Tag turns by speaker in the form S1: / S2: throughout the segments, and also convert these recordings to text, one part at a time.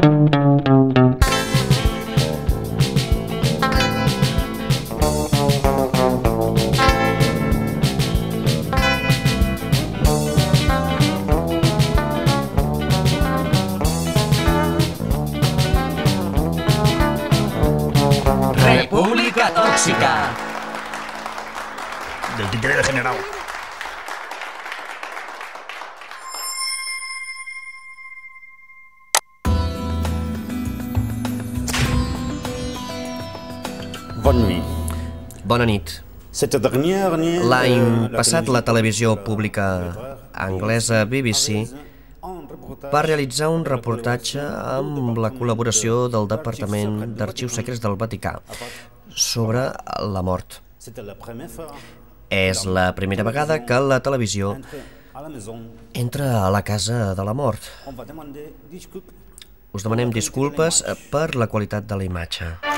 S1: República Tóxica.
S2: Del títere de
S3: Bonne nuit.
S4: Bona nit.
S3: Nuit,
S4: L'any
S3: euh,
S4: passat, la televisió pública anglesa BBC va realitzar un reportatge amb la col·laboració del Departament d'Arxius Secrets del Vaticà sobre la mort. És la primera vegada que la televisió entra a la casa de la mort. Us demanem disculpes per la qualitat de la imatge.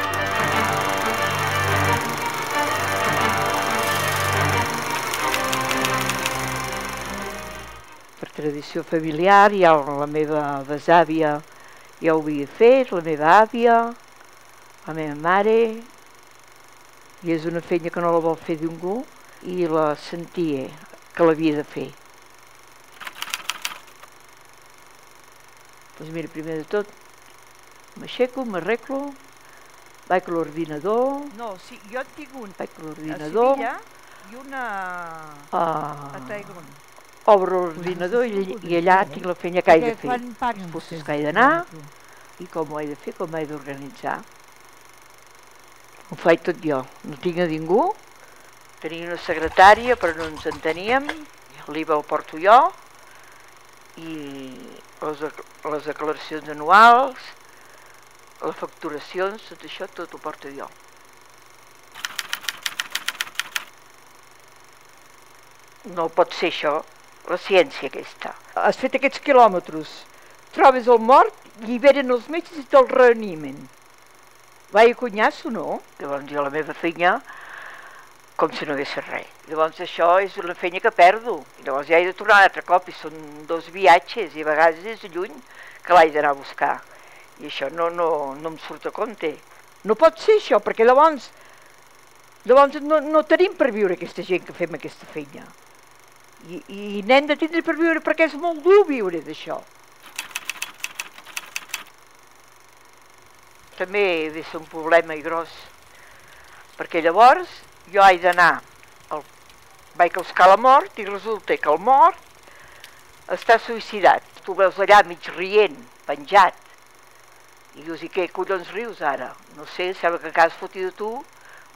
S5: Tradició familiar, ja la meva besàvia ja ho havia fet, la meva àvia, la meva mare, i és una feina que no la vol fer ningú, i la sentia que l'havia de fer. Doncs mira, primer de tot, m'aixeco, m'arreglo, vaig a l'ordinador,
S6: No, sí, jo en tinc un
S5: vaig a
S6: a
S5: l'ordinador,
S6: Sevilla i una
S5: ah,
S6: a Taigon.
S5: Obro l'ordinador i, i allà tinc la feina que he de fer.
S6: Vostès?
S5: cursos que he d'anar i com ho he de fer, com ho he d'organitzar. Ho faig tot jo, no tinc a ningú. Tenia una secretària però no ens enteníem, l'IVA el porto jo i les, les declaracions anuals, les facturacions, tot això tot ho porto jo. No pot ser això, la ciència aquesta. Has fet aquests quilòmetres, trobes el mort i venen els metges i te'l reanimen. Vai cunyasso, no? Llavors jo la meva feina com si no hagués res. Llavors això és una feina que perdo. Llavors ja he de tornar un altre cop i són dos viatges i a vegades és lluny que l'haig d'anar a buscar. I això no, no, no em surt a compte. No pot ser això, perquè llavors, llavors no, no tenim per viure aquesta gent que fem aquesta feina. I, i n'hem de tindre per viure perquè és molt dur viure d'això. També de ser un problema i gros, perquè llavors jo haig d'anar, al... vaig a buscar la mort i resulta que el mort està suïcidat. Tu veus allà mig rient, penjat, i dius, i què collons rius ara? No sé, sembla que has fotit de tu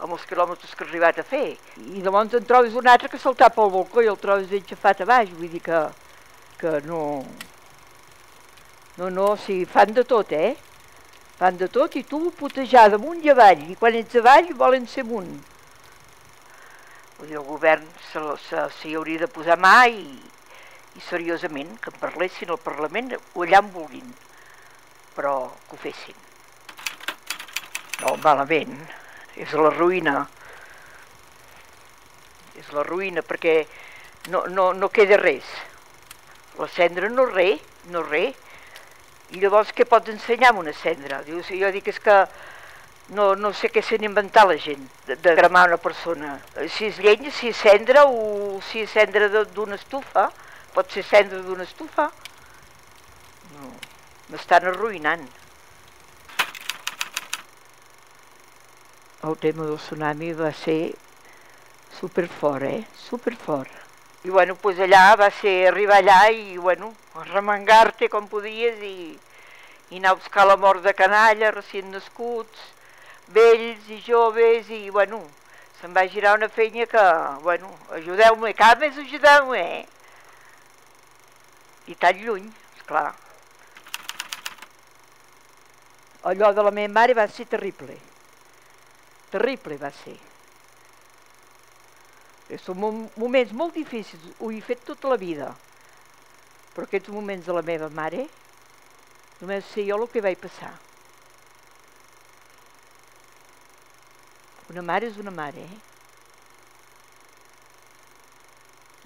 S5: amb els quilòmetres que has arribat a fer. I llavors en trobes un altre que saltar pel balcó i el trobes ben xafat a baix, vull dir que, que no... No, no, o sigui, fan de tot, eh? Fan de tot i tu putejar damunt i avall, i quan ets avall volen ser amunt. Vull dir, el govern s'hi hauria de posar mà i, i seriosament que en parlessin al Parlament o allà on vulguin, però que ho fessin. No, malament, és la ruïna. És la ruïna perquè no, no, no queda res. La cendra no res, no res. I llavors què pots ensenyar amb una cendra? Dius, jo dic és que no, no sé què s'ha inventat la gent de, de cremar una persona. Si és llenya, si és cendra o si és cendra d'una estufa, pot ser cendra d'una estufa. No, m'estan arruïnant. El tema del tsunami va ser superfort, eh? Superfort. I bueno, pues allà va ser arribar allà i bueno, remengar-te com podies i, i anar a buscar la mort de canalla, recient nascuts, vells i joves i bueno, se'n va girar una feina que, bueno, ajudeu-me, cada mes ajudeu-me, eh? I tan lluny, esclar. Allò de la meva mare va ser terrible. Terrible va ser. Eh, Són mom- moments molt difícils, ho he fet tota la vida. Però aquests moments de la meva mare, només sé jo el que vaig passar. Una mare és una mare, eh?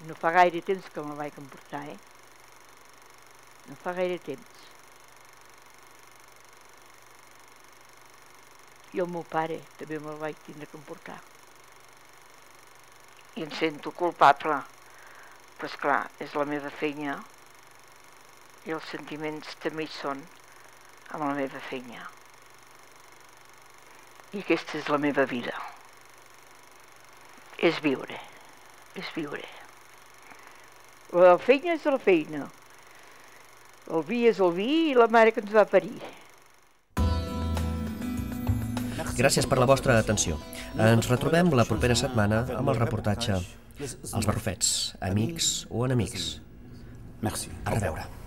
S5: No fa gaire temps que me la vaig emportar, eh? No fa gaire temps. I el meu pare també me'l vaig tindre que emportar. I em sento culpable. Però clar, és la meva feina i els sentiments també hi són amb la meva feina. I aquesta és la meva vida. És viure. És viure. La feina és la feina. El vi és el vi i la mare que ens va parir.
S4: Gràcies per la vostra atenció. Ens retrobem la propera setmana amb el reportatge Els Barrufets, amics o enemics.
S3: Merci.
S4: A reveure.